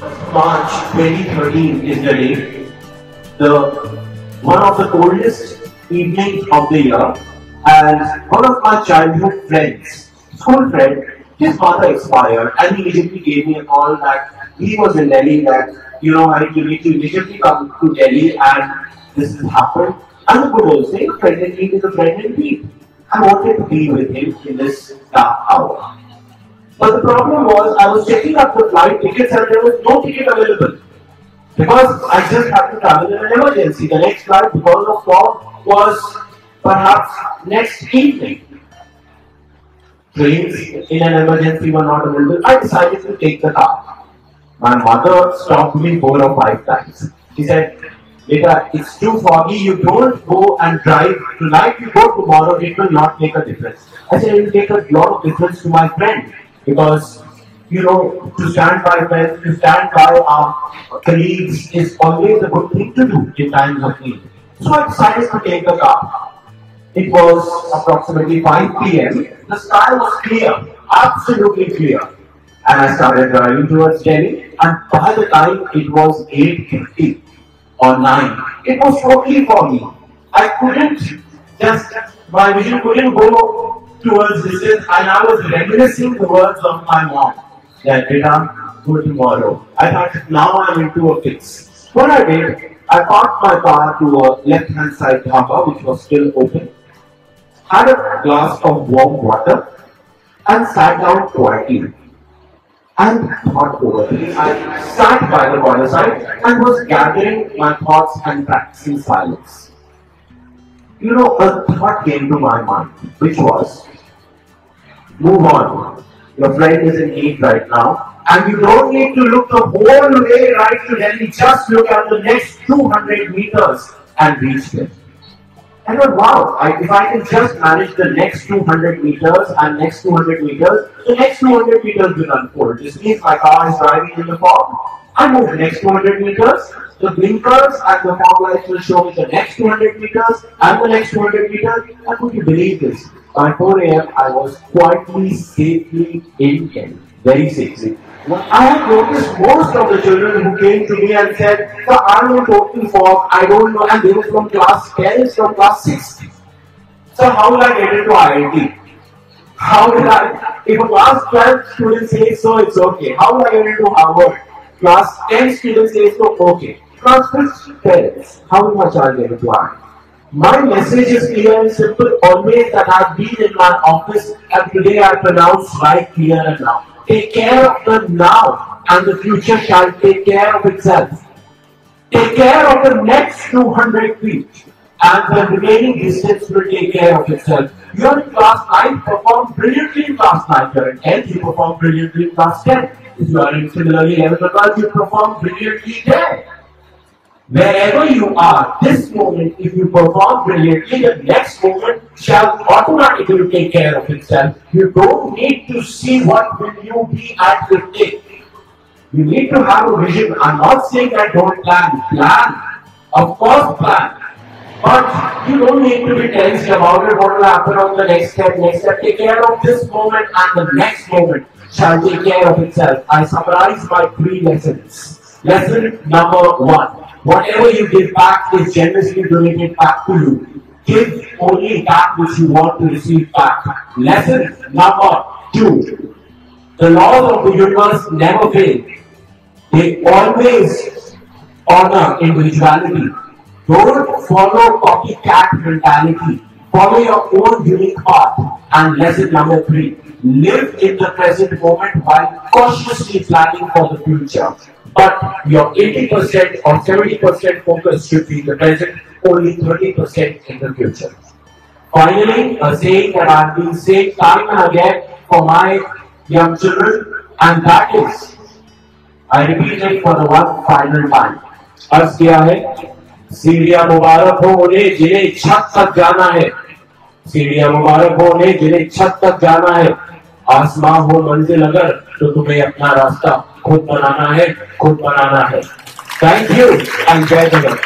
March 2013 is the date. The one of the coldest evenings of the year, and one of my childhood friends, school friend, his father expired, and he immediately gave me a call that he was in Delhi. That you know, I need to immediately come to Delhi, and this has happened. And the good old saying, friend is a friend in need. I wanted to be with him in this dark hour. But the problem was, I was checking up the flight tickets and there was no ticket available. Because I just had to travel in an emergency. The next flight, because of fog, was perhaps next evening. Trains in an emergency were not available. I decided to take the car. My mother stopped me four or five times. She said, Beta, it's too foggy, you don't go and drive tonight, you go tomorrow, it will not make a difference. I said, it will make a lot of difference to my friend because you know to stand by friends, to stand by our colleagues is always a good thing to do in times of need. So I decided to take the car. It was approximately 5 p.m. The sky was clear, absolutely clear. And I started driving towards Delhi. And by the time it was 8.50 or 9, it was totally foggy. I couldn't just, my vision couldn't go towards distance and I was reminiscing the words of my mom that Beta, go tomorrow. I thought now I'm into a fix. What I did, I parked my car to a left hand side dhaba which was still open, had a glass of warm water and sat down quietly and thought over it. I sat by the corner side and was gathering my thoughts and practicing silence. You know, a thought came to my mind, which was move on. Your friend is in need right now. And you don't need to look the whole way right to Delhi. Just look at the next 200 meters and reach them. I thought, wow, I, if I can just manage the next 200 meters and next 200 meters, the next 200 meters will unfold. This means my car is driving in the fog. I move the next 200 meters, the blinkers and the fog lights will show me the next 200 meters and the next 200 meters. And would you believe this? By 4 a.m., I was quietly, safely in Kent. Very safely. I have noticed most of the children who came to me and said, Sir, I'm in total fog, I don't know, and they were from class 10, from class 6. So how will I get into IIT? How will I, if a class 12 student says so, it's okay. How will I get into Harvard? Class 10 student says so, okay. 6 parents, how much child get into My message is clear and simple always that I've been in my office and today I pronounce right here and now. Take care of the now and the future shall take care of itself. Take care of the next 200 feet and the remaining distance will take care of itself. You're in class 9, perform brilliantly in class 9. You're in 10, you perform brilliantly in class 10. If you are in similarly 11 or 12, you perform brilliantly there. Wherever you are, this moment, if you perform brilliantly, the next moment shall automatically take care of itself. You don't need to see what will you be at 50. You need to have a vision. I'm not saying that don't plan. Plan. Of course plan. But you don't need to be tensed about it, what will happen on the next step, next step. Take care of this moment and the next moment shall take care of itself. I summarize my three lessons. Lesson number one. Whatever you give back is generously donated back to you. Give only that which you want to receive back. Lesson number two. The laws of the universe never fail. They always honor individuality. Don't follow copycat mentality. Follow your own unique path. And lesson number three. Live in the present moment while cautiously planning for the future. But your 80% or 70% focus should be the present, only 30% in the future. Finally, a saying that I've been saying time and again for my young children, and that is, I repeat it for the one final time. अर्ज़ किया है सीढ़ियाँ मुबारक हो उन्हें जिन्हें छत तक जाना है सीढ़ियाँ मुबारक हो उन्हें जिन्हें छत तक जाना है आसमां हो मंजिल अगर तो तुम्हें अपना रास्ता खुद बनाना है खुद बनाना है। थैंक यू एंड जय जगत